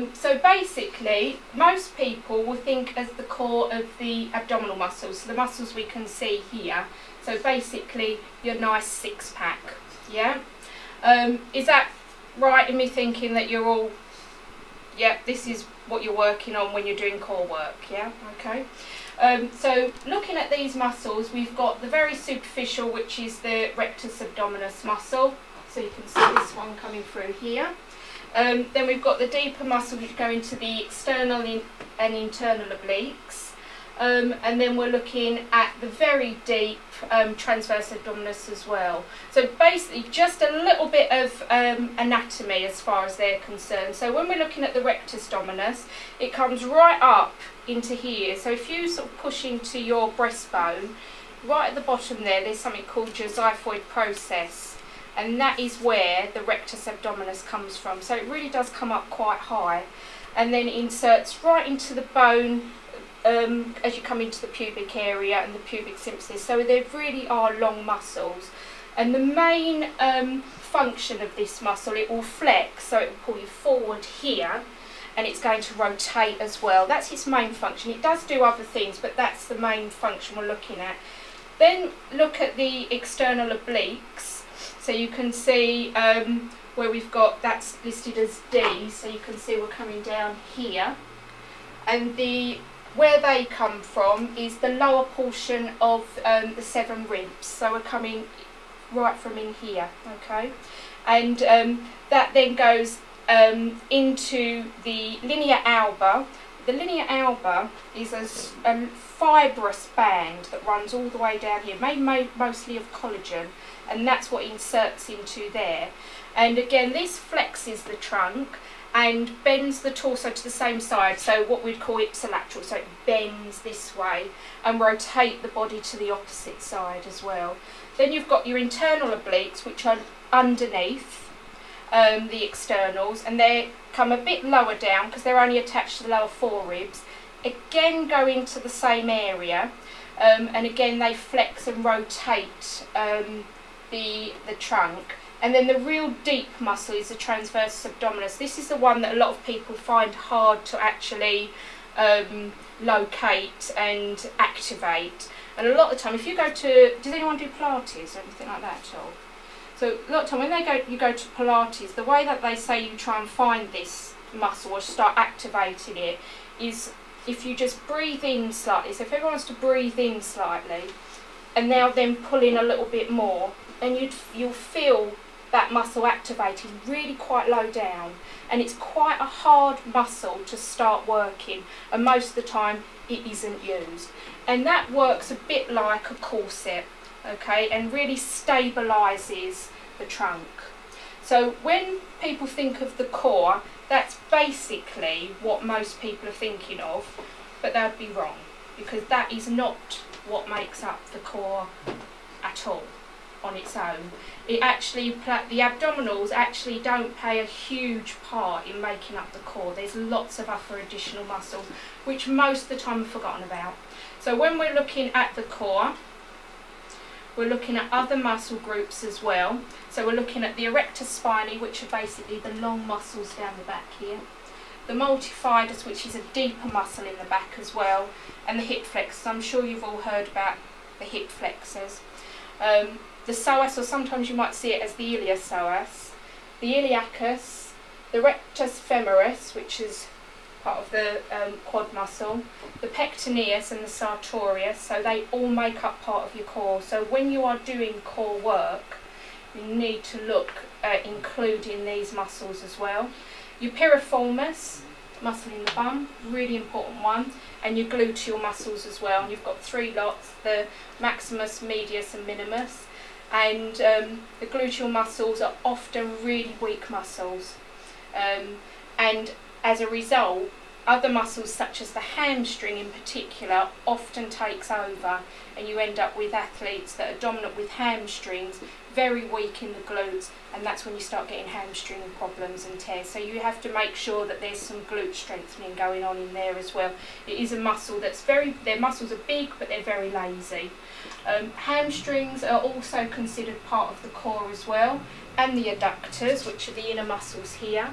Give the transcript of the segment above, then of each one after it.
Um, so basically, most people will think as the core of the abdominal muscles, so the muscles we can see here. So basically, your nice six pack. Yeah. Um, is that right in me thinking that you're all, yeah, this is what you're working on when you're doing core work? Yeah. Okay. Um, so looking at these muscles, we've got the very superficial, which is the rectus abdominis muscle. So you can see this one coming through here. Um, then we've got the deeper muscles which go into the external in and internal obliques. Um, and then we're looking at the very deep um, transverse abdominis as well. So basically just a little bit of um, anatomy as far as they're concerned. So when we're looking at the rectus abdominis, it comes right up into here. So if you sort of push into your breastbone, right at the bottom there, there's something called your xiphoid process. And that is where the rectus abdominis comes from. So it really does come up quite high. And then inserts right into the bone um, as you come into the pubic area and the pubic symphysis. So they really are long muscles. And the main um, function of this muscle, it will flex, so it will pull you forward here, and it's going to rotate as well. That's its main function. It does do other things, but that's the main function we're looking at. Then look at the external obliques. So you can see um, where we've got, that's listed as D, so you can see we're coming down here. And the where they come from is the lower portion of um, the seven ribs. So we're coming right from in here, okay? And um, that then goes um, into the linea alba. The linea alba is a, a, fibrous band that runs all the way down here, made, made mostly of collagen, and that's what inserts into there. And again, this flexes the trunk, and bends the torso to the same side, so what we'd call ipsilateral, so it bends this way, and rotate the body to the opposite side as well. Then you've got your internal obliques, which are underneath um, the externals, and they come a bit lower down because they're only attached to the lower four ribs. Again, go into the same area, um, and again they flex and rotate um, the the trunk. And then the real deep muscle is the transverse abdominis. This is the one that a lot of people find hard to actually um, locate and activate. And a lot of the time, if you go to, does anyone do Pilates or anything like that at all? So a lot of time when they go, you go to Pilates, the way that they say you try and find this muscle or start activating it is if you just breathe in slightly. So if everyone wants to breathe in slightly, and now then pull in a little bit more, and you'd you'll feel that muscle activating really quite low down. And it's quite a hard muscle to start working and most of the time it isn't used. And that works a bit like a corset okay and really stabilizes the trunk so when people think of the core that's basically what most people are thinking of but they'd be wrong because that is not what makes up the core at all on its own. It actually, the abdominals actually don't play a huge part in making up the core. There's lots of other additional muscles, which most of the time are forgotten about. So when we're looking at the core, we're looking at other muscle groups as well. So we're looking at the erector spinae, which are basically the long muscles down the back here. The multifidus, which is a deeper muscle in the back as well. And the hip flexors. I'm sure you've all heard about the hip flexors. Um, the psoas, or sometimes you might see it as the iliopsoas, the iliacus, the rectus femoris, which is part of the um, quad muscle, the pectineus and the sartorius, so they all make up part of your core. So when you are doing core work, you need to look at including these muscles as well. Your piriformis, muscle in the bum, really important one, and your gluteal muscles as well. And you've got three lots, the maximus, medius and minimus and um, the gluteal muscles are often really weak muscles um, and as a result other muscles such as the hamstring in particular often takes over and you end up with athletes that are dominant with hamstrings very weak in the glutes and that's when you start getting hamstring problems and tears. So you have to make sure that there's some glute strengthening going on in there as well. It is a muscle that's very their muscles are big but they're very lazy. Um, hamstrings are also considered part of the core as well, and the adductors, which are the inner muscles here.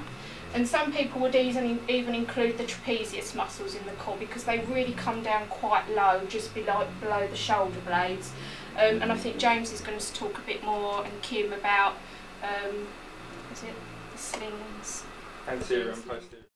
And some people would even, even include the trapezius muscles in the core because they really come down quite low, just below, below the shoulder blades. Um, and I think James is going to talk a bit more, and Kim, about um, is it the slings? Anterior and posterior.